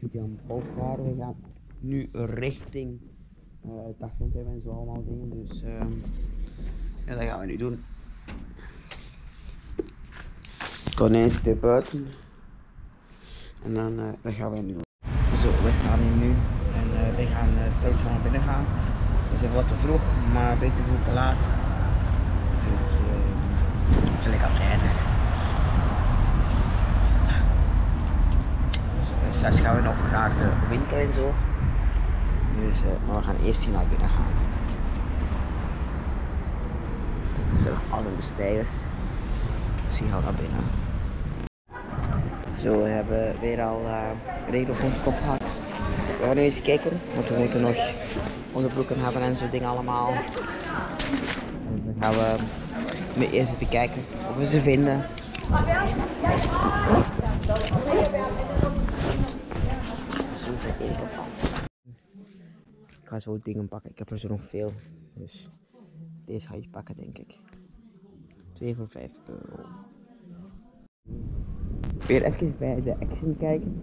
beetje aan het Polsvaren. We gaan nu richting uh, het en zo allemaal dingen. Dus uh, dat gaan we nu doen. Konijn zit buiten. En dan uh, dat gaan we nu. Zo, we staan hier nu en uh, we gaan uh, straks naar binnen gaan. We zijn wat te vroeg, maar beetje vroeg te laat. Dus uh, het is lekker altijd. Hè. Dus, straks gaan we nog naar de winkel en zo. Dus, maar we gaan eerst hier naar binnen gaan. Er zijn nog andere stijgers. Dus hier gaan naar binnen. Zo, we hebben weer al uh, regen op onze kop gehad. We gaan nu eens kijken, want we moeten nog onderbroeken hebben en zo dingen allemaal. En dan gaan we nu eerst even kijken of we ze vinden. Ik Ik ga zo dingen pakken, ik heb er zo nog veel. Dus deze ga ik pakken denk ik. 2 voor 5 euro. Weer even bij de action kijken.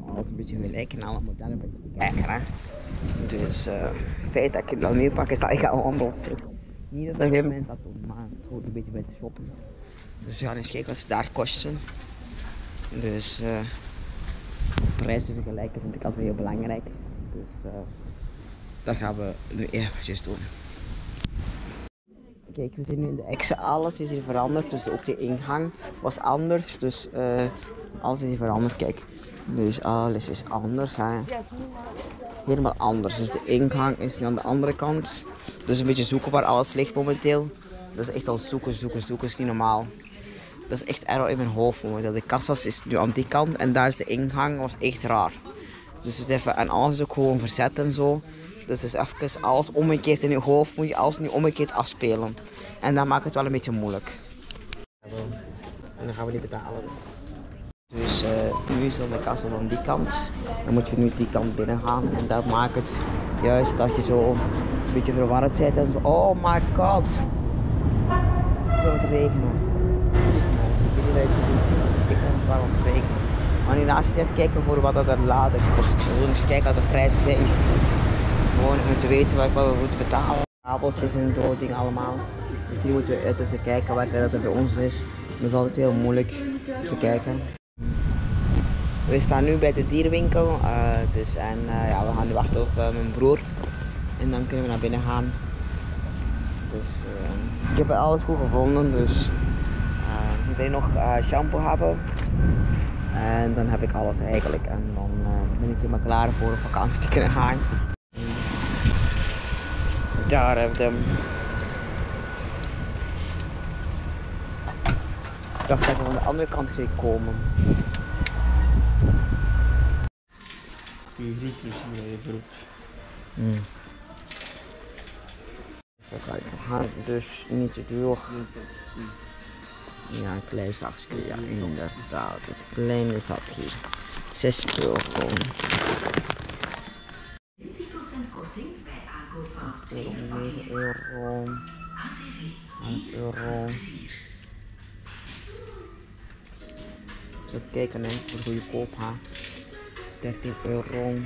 Of een beetje gelijk en alle modellen beetje kijken. Dus uh, het feit dat ik het dan nu pak is dat ik al handel. Niet dat er geen mensen dat doen, maar het hoort een beetje bij te shoppen. Dus we gaan eens kijken wat ze daar kosten. Dus uh, prijzen vergelijken vind ik altijd heel belangrijk. Dus uh, dat gaan we nu eventjes doen. Kijk, we zijn nu in de exe. Alles is hier veranderd. Dus ook de ingang was anders. Dus uh, alles is hier veranderd. Kijk, dus alles is anders. Hè. Helemaal anders. Dus de ingang is nu aan de andere kant. Dus een beetje zoeken waar alles ligt momenteel. Is echt al zoeken, zoeken, zoeken. is niet normaal. Dat is echt error in mijn hoofd momenteel. De kassas is nu aan die kant en daar is de ingang. was echt raar. Dus, dus even, en alles ook gewoon verzet en zo. Dus is even alles omgekeerd in je hoofd, moet je alles nu omgekeerd afspelen. En dat maakt het wel een beetje moeilijk. En dan gaan we die betalen. Dus uh, nu is dan de kassa van die kant. Dan moet je nu die kant binnen gaan. En dat maakt het juist dat je zo een beetje verwarrd bent. En zo, oh my god. Zo het regenen. Ik het kunt zien, is echt. Maar naast even kijken voor wat dat er later kost. We willen eens kijken wat de prijzen zijn. Gewoon om te weten wat we moeten betalen. Kabeltjes en zo allemaal. Dus hier moeten we tussen kijken wat dat er bij ons is. Dat is altijd heel moeilijk te kijken. We staan nu bij de dierenwinkel. Uh, dus, en uh, ja, we gaan nu wachten op uh, mijn broer. En dan kunnen we naar binnen gaan. Dus, ik heb alles goed gevonden. Dus ik moet alleen nog shampoo hebben. En dan heb ik alles eigenlijk. En dan ben ik helemaal klaar voor de vakantie te kunnen gaan. Daar hebben we hem. Ik dacht dat we van de andere kant ging komen. Je is hier je broek. Hmm. Even kijken, gaat dus niet te duur. Ja, een klein zakje, ja inderdaad. Het kleine zakje. 6 euro. 9 euro. 5 euro. Zo kijken hè, voor goedkoop ha. 13 euro.